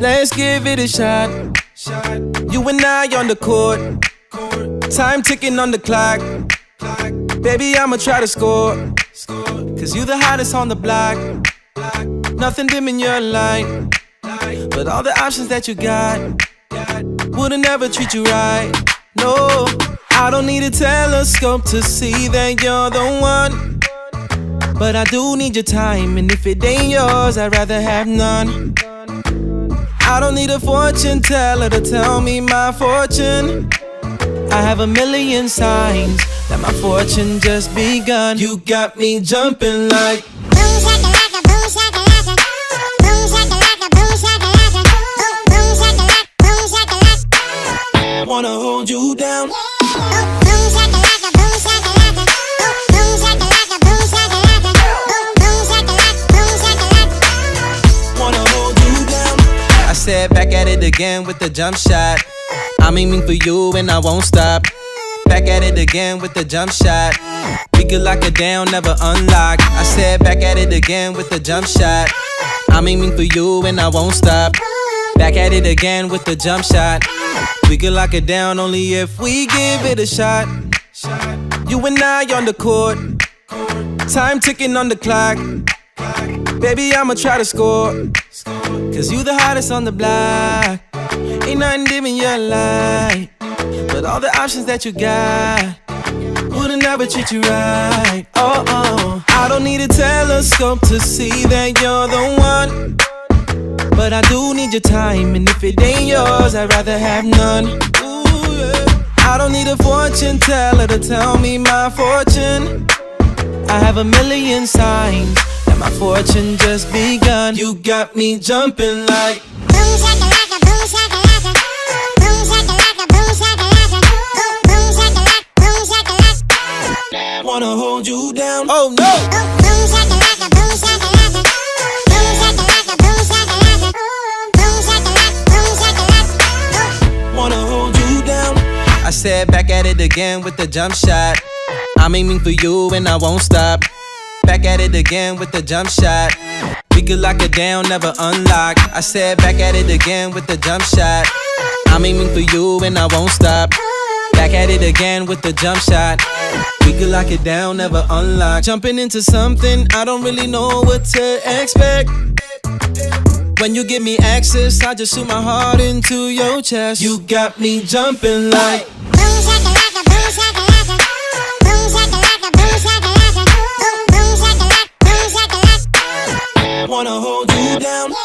Let's give it a shot. You and I on the court. Time ticking on the clock. Baby, I'ma try to score. Cause you the hottest on the block. Nothing dim in your light. But all the options that you got wouldn't ever treat you right. No, I don't need a telescope to see that you're the one. But I do need your time, and if it ain't yours, I'd rather have none. I don't need a fortune teller to tell me my fortune. I have a million signs that my fortune just begun. You got me jumping like. Wanna hold you down. Said back at it again with the jump shot. I'm aiming for you and I won't stop. Back at it again with the jump shot. We could lock it down, never unlock. I said back at it again with the jump shot. I'm aiming for you and I won't stop. Back at it again with the jump shot. We could lock it down only if we give it a shot. You and I on the court. Time ticking on the clock. Baby, I'ma try to score. Cause you the hottest on the block. Ain't nothing dim in your light. But all the options that you got wouldn't ever treat you right. Oh, oh. I don't need a telescope to see that you're the one. But I do need your time, and if it ain't yours, I'd rather have none. Ooh, yeah. I don't need a fortune teller to tell me my fortune. I have a million signs that my fortune just begun. You got me jumping like. Boom shakalaka, boom shakalaka. Boom shakalaka, boom shakalaka. Boom boom shakalaka, boom shakalaka. Wanna hold you down. Oh no! Boom Back at it again with the jump shot. I'm aiming for you and I won't stop. Back at it again with the jump shot. We could lock it down, never unlock. I said back at it again with the jump shot. I'm aiming for you and I won't stop. Back at it again with the jump shot. We could lock it down, never unlock. Jumping into something, I don't really know what to expect. When you give me access, I just shoot my heart into your chest. You got me jumping like. Boom boom. Boom boom shakalaka. Boom boom boom. Wanna hold you down. Boom